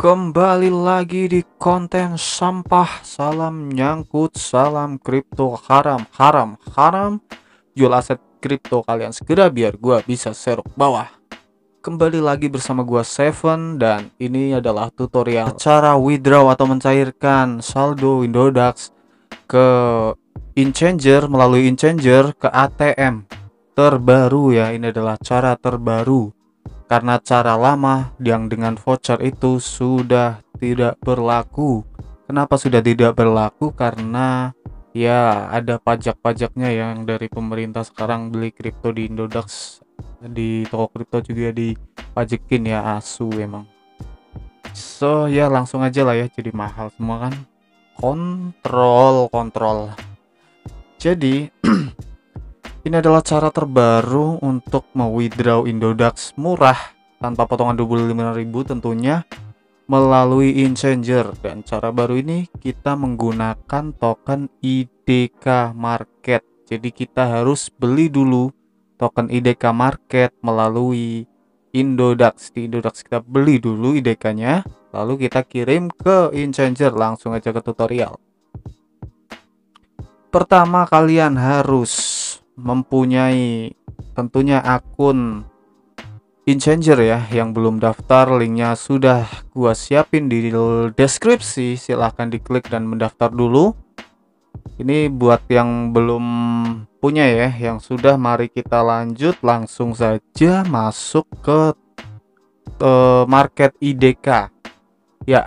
Kembali lagi di konten sampah Salam nyangkut, salam kripto haram, haram, haram. Jual aset kripto kalian segera biar gua bisa serok bawah. Kembali lagi bersama gua Seven Dan ini adalah tutorial cara withdraw atau mencairkan saldo Indodax Ke InChanger melalui InChanger ke ATM Terbaru ya, ini adalah cara terbaru karena cara lama yang dengan voucher itu sudah tidak berlaku. Kenapa sudah tidak berlaku? Karena ya ada pajak-pajaknya yang dari pemerintah sekarang beli kripto di Indodax di toko kripto juga dipajekin ya asu emang. So ya langsung aja lah ya jadi mahal semua kan. Kontrol kontrol. Jadi Ini adalah cara terbaru untuk mewithdraw Indodax murah tanpa potongan 25.000 tentunya melalui InChanger dan cara baru ini kita menggunakan token IDK Market. Jadi kita harus beli dulu token IDK Market melalui Indodax. Di Indodax kita beli dulu IDK-nya, lalu kita kirim ke InChanger. Langsung aja ke tutorial. Pertama kalian harus mempunyai tentunya akun InChanger ya yang belum daftar linknya sudah gua siapin di deskripsi. Silahkan diklik dan mendaftar dulu. Ini buat yang belum punya ya yang sudah mari kita lanjut. Langsung saja masuk ke uh, market IDK ya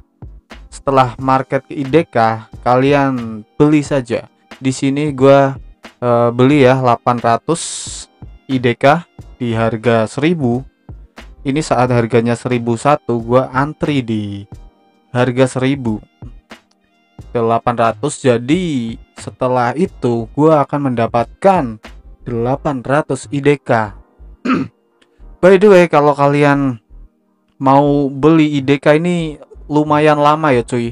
setelah market IDK kalian beli saja. Di sini gua uh, beli ya 800 IDK di harga 1000 ini saat harganya 1001 gua antri di harga 1000 ke 800 jadi setelah itu gua akan mendapatkan 800 IDK by the way kalau kalian mau beli IDK ini lumayan lama ya cuy.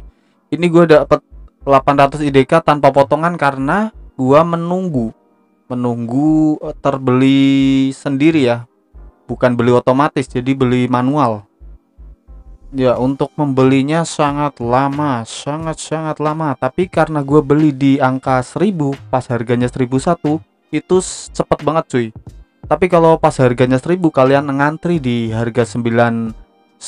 Ini gue dapat 800 IDK tanpa potongan karena gua menunggu menunggu terbeli sendiri ya. Bukan beli otomatis jadi beli manual. Ya untuk membelinya sangat lama sangat-sangat lama. Tapi karena gue beli di angka 1000 pas harganya 1001 itu cepet banget cuy. Tapi kalau pas harganya 1000 kalian ngantri di harga 999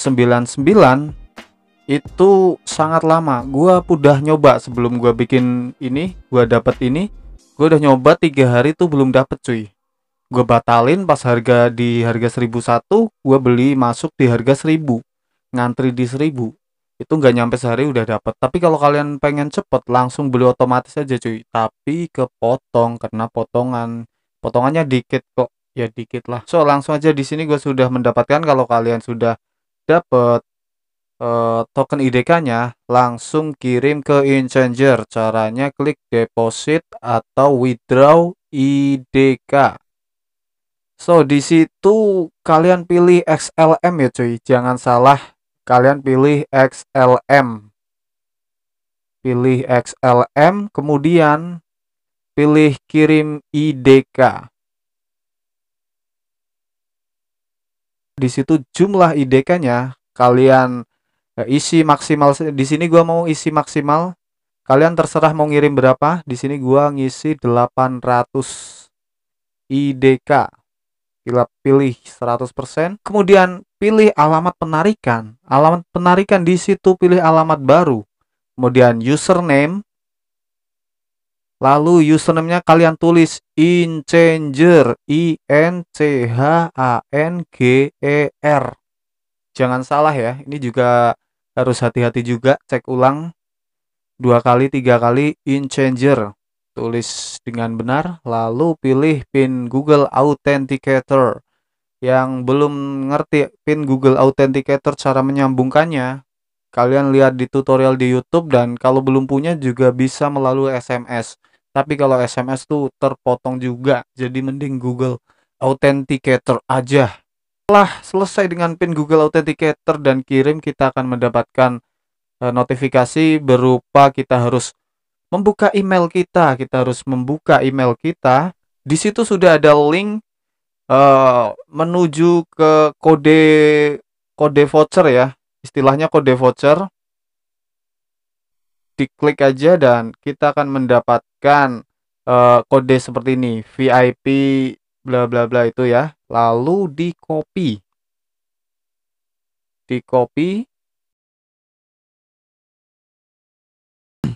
itu sangat lama. Gue udah nyoba sebelum gue bikin ini gue dapet ini. Gue udah nyoba tiga hari tuh belum dapet cuy. Gue batalin pas harga di harga 1001 gue beli masuk di harga 1000 ngantri di 1000 itu nggak nyampe sehari udah dapet. Tapi kalau kalian pengen cepet langsung beli otomatis aja cuy. Tapi kepotong karena potongan. Potongannya dikit kok. Ya dikit lah. So langsung aja di sini gue sudah mendapatkan. Kalau kalian sudah dapet uh, token IDK-nya, langsung kirim ke InChanger. Caranya klik deposit atau withdraw IDK. So, di situ kalian pilih XLM ya cuy. Jangan salah, kalian pilih XLM. Pilih XLM, kemudian pilih kirim IDK. Di situ jumlah IDK-nya kalian isi maksimal di sini gua mau isi maksimal. Kalian terserah mau ngirim berapa. Di sini gua ngisi 800 IDK. Pilih pilih 100%. Kemudian pilih alamat penarikan. Alamat penarikan di situ pilih alamat baru. Kemudian username. Lalu username-nya kalian tulis inchanger I N C H A N G E R. Jangan salah ya. Ini juga harus hati-hati juga cek ulang dua kali tiga kali in changer. Tulis dengan benar lalu pilih pin Google Authenticator. Yang belum ngerti pin Google Authenticator cara menyambungkannya kalian lihat di tutorial di YouTube dan kalau belum punya juga bisa melalui SMS tapi kalau SMS tuh terpotong juga jadi mending Google Authenticator aja setelah selesai dengan PIN Google Authenticator dan kirim, kita akan mendapatkan uh, notifikasi berupa kita harus membuka email kita. Kita harus membuka email kita. Di situ sudah ada link uh, menuju ke kode kode voucher ya. istilahnya kode voucher diklik aja dan kita akan mendapatkan uh, kode seperti ini VIP bla bla bla itu ya lalu di copy di copy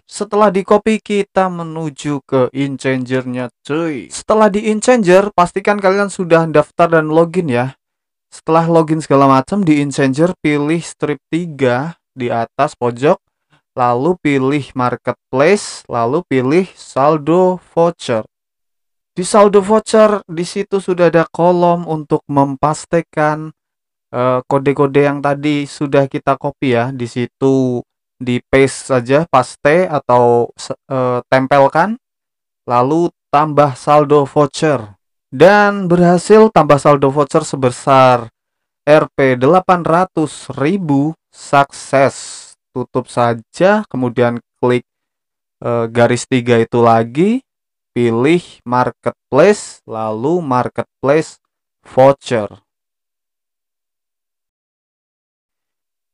Setelah di copy kita menuju ke inchangernya cuy. Setelah di inchanger pastikan kalian sudah daftar dan login ya. Setelah login segala macam di inchanger pilih strip 3 di atas pojok lalu pilih marketplace lalu pilih saldo voucher. Di saldo voucher di situ sudah ada kolom untuk mempastikan eh, kode-kode uh, yang tadi sudah kita copy ya. Di situ di paste saja paste atau uh, tempelkan lalu tambah saldo voucher. Dan berhasil tambah saldo voucher sebesar Rp 800.000 sukses. Tutup saja kemudian klik uh, garis tiga itu lagi pilih marketplace lalu marketplace voucher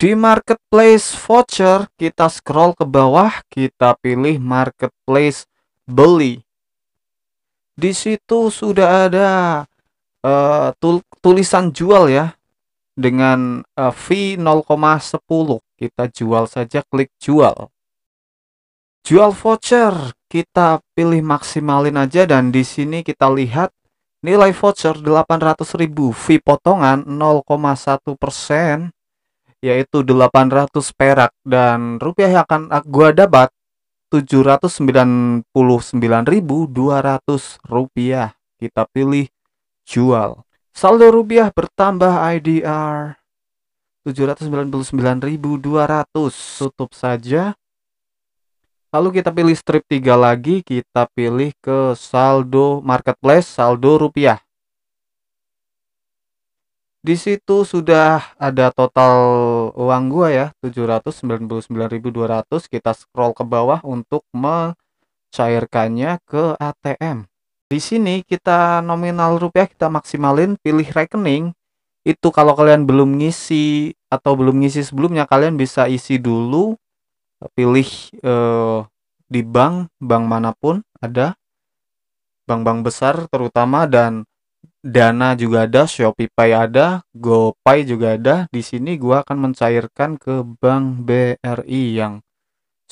Di marketplace voucher, kita scroll ke bawah, kita pilih marketplace beli. Di situ sudah ada uh, tul tulisan jual ya dengan uh, fee 0,10. Kita jual saja, klik jual. Jual voucher, kita pilih maksimalin aja dan di sini kita lihat nilai voucher 800.000, fee potongan 0,1% yaitu 800 perak dan rupiah yang akan gua dapat 799.200 rupiah. Kita pilih jual. Saldo rupiah bertambah IDR 799.200 tutup saja lalu kita pilih strip 3 lagi kita pilih ke saldo marketplace saldo rupiah. Di situ sudah ada total uang gua ya 799.200 kita scroll ke bawah untuk mencairkannya ke ATM di sini kita nominal rupiah kita maksimalin pilih rekening. Itu kalau kalian belum ngisi atau belum ngisi sebelumnya kalian bisa isi dulu pilih eh, di bank bank mana pun ada bank-bank besar terutama dan Dana juga ada, Shopee Pay ada, GoPay juga ada. Di sini gua akan mencairkan ke Bank BRI yang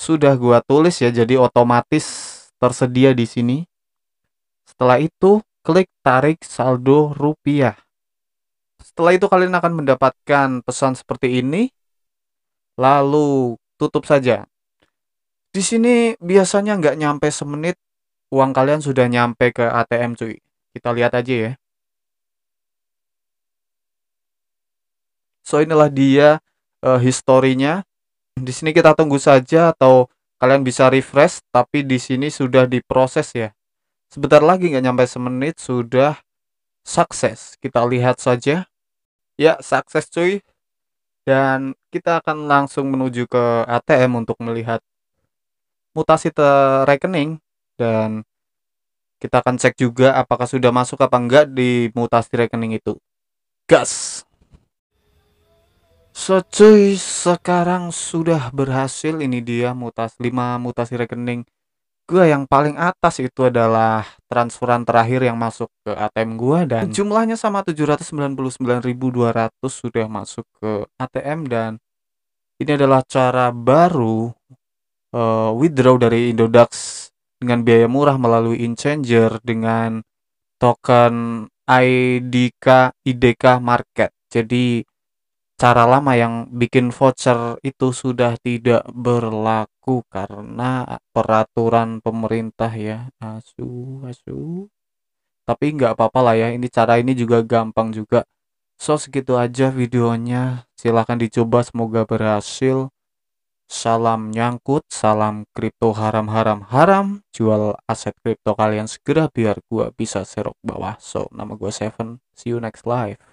sudah gua tulis ya, jadi otomatis tersedia di sini. Setelah itu, klik tarik saldo rupiah. Setelah itu kalian akan mendapatkan pesan seperti ini. Lalu tutup saja. Di sini biasanya nggak nyampe semenit uang kalian sudah nyampe ke ATM cuy. Kita lihat aja ya. So inilah dia uh, historinya. Di sini kita tunggu saja atau kalian bisa refresh tapi di sini sudah diproses ya. Sebentar lagi nggak nyampe semenit sudah sukses. Kita lihat saja. Ya, sukses cuy. Dan kita akan langsung menuju ke ATM untuk melihat mutasi rekening dan kita akan cek juga apakah sudah masuk apa enggak di mutasi rekening itu. Gas. So cuy, sekarang sudah berhasil ini dia mutasi 5 mutasi rekening gua yang paling atas itu adalah transferan terakhir yang masuk ke ATM gua dan jumlahnya sama 799.200 sudah masuk ke ATM dan ini adalah cara baru uh, withdraw dari Indodax dengan biaya murah melalui InChanger dengan token IDK IDK Market. Jadi cara lama yang bikin voucher itu sudah tidak berlaku karena peraturan pemerintah ya. Asu asu. Tapi nggak apa-apa lah ya ini cara ini juga gampang juga. So segitu aja videonya. Silahkan dicoba semoga berhasil. Salam nyangkut salam kripto haram haram haram. Jual aset kripto kalian segera biar gua bisa serok bawah. So nama gua Seven. See you next live